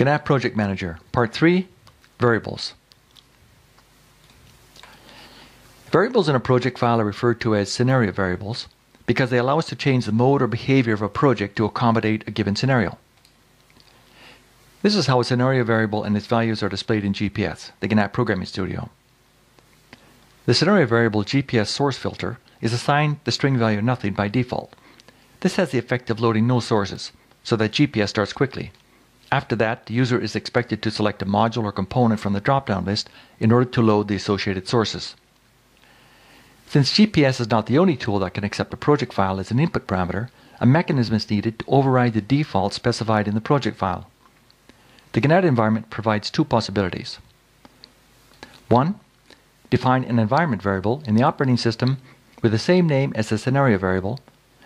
GNAT Project Manager, Part 3, Variables. Variables in a project file are referred to as scenario variables because they allow us to change the mode or behavior of a project to accommodate a given scenario. This is how a scenario variable and its values are displayed in GPS, the GNAT Programming Studio. The scenario variable GPS source filter is assigned the string value nothing by default. This has the effect of loading no sources, so that GPS starts quickly. After that, the user is expected to select a module or component from the drop-down list in order to load the associated sources. Since GPS is not the only tool that can accept a project file as an input parameter, a mechanism is needed to override the default specified in the project file. The GNAT environment provides two possibilities. One, define an environment variable in the operating system with the same name as the scenario variable,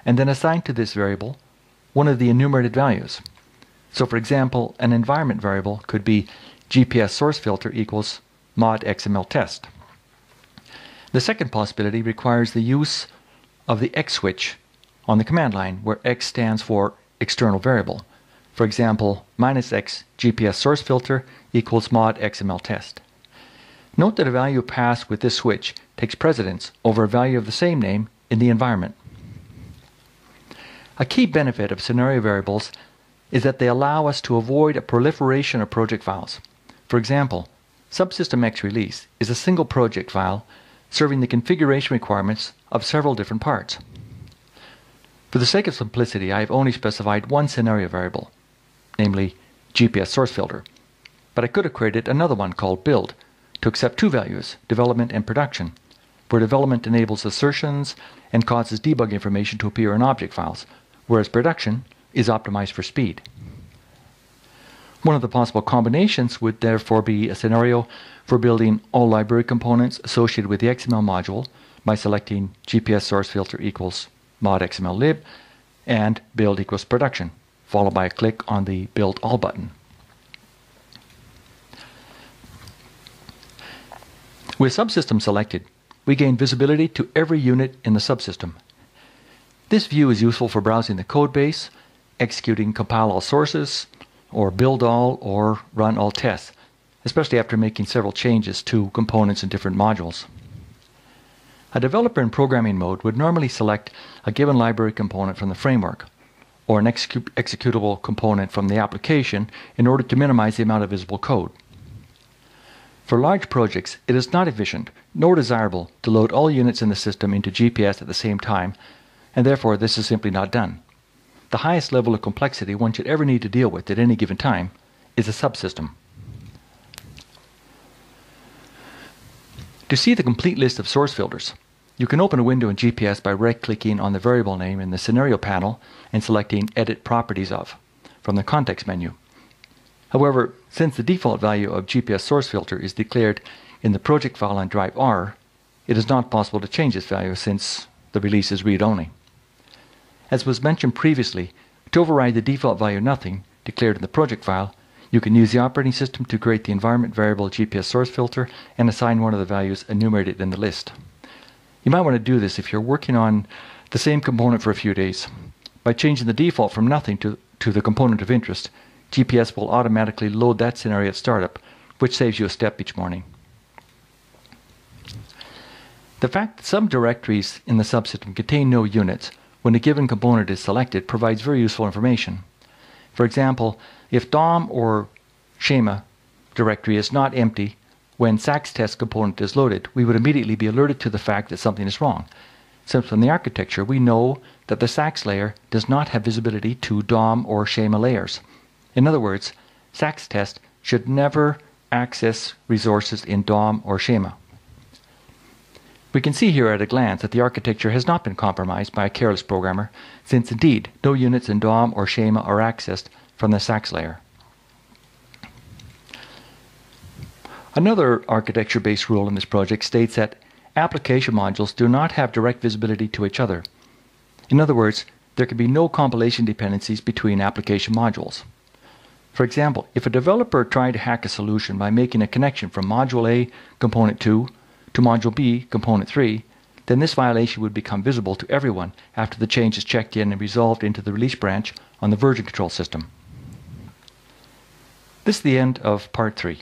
and then assign to this variable one of the enumerated values. So for example, an environment variable could be GPS source filter equals mod XML test. The second possibility requires the use of the X switch on the command line where X stands for external variable. For example, minus x GPS source filter equals mod XML test. Note that a value passed with this switch takes precedence over a value of the same name in the environment. A key benefit of scenario variables is that they allow us to avoid a proliferation of project files. For example, Subsystem X release is a single project file serving the configuration requirements of several different parts. For the sake of simplicity, I have only specified one scenario variable, namely GPS source filter. But I could have created another one called build to accept two values, development and production, where development enables assertions and causes debug information to appear in object files, whereas production is optimized for speed. One of the possible combinations would therefore be a scenario for building all library components associated with the XML module by selecting GPS source filter equals mod XML lib and build equals production followed by a click on the Build All button. With subsystem selected, we gain visibility to every unit in the subsystem. This view is useful for browsing the codebase, executing compile all sources, or build all or run all tests, especially after making several changes to components in different modules. A developer in programming mode would normally select a given library component from the framework, or an execu executable component from the application in order to minimize the amount of visible code. For large projects, it is not efficient nor desirable to load all units in the system into GPS at the same time, and therefore this is simply not done. The highest level of complexity one should ever need to deal with at any given time is a subsystem. To see the complete list of source filters, you can open a window in GPS by right-clicking on the variable name in the Scenario panel and selecting Edit Properties of from the context menu. However, since the default value of GPS source filter is declared in the project file on drive R, it is not possible to change this value since the release is read-only. As was mentioned previously, to override the default value nothing declared in the project file, you can use the operating system to create the environment variable GPS source filter and assign one of the values enumerated in the list. You might want to do this if you're working on the same component for a few days. By changing the default from nothing to, to the component of interest, GPS will automatically load that scenario at startup, which saves you a step each morning. The fact that some directories in the subsystem contain no units when a given component is selected provides very useful information. For example, if DOM or schema directory is not empty, when SAX test component is loaded, we would immediately be alerted to the fact that something is wrong. Since from the architecture, we know that the SAX layer does not have visibility to DOM or schema layers. In other words, SAX test should never access resources in DOM or schema. We can see here at a glance that the architecture has not been compromised by a careless programmer, since indeed no units in DOM or schema are accessed from the SAX layer. Another architecture-based rule in this project states that application modules do not have direct visibility to each other. In other words, there can be no compilation dependencies between application modules. For example, if a developer tried to hack a solution by making a connection from Module A, Component 2, to Module B, Component 3, then this violation would become visible to everyone after the change is checked in and resolved into the release branch on the version control system. This is the end of part 3.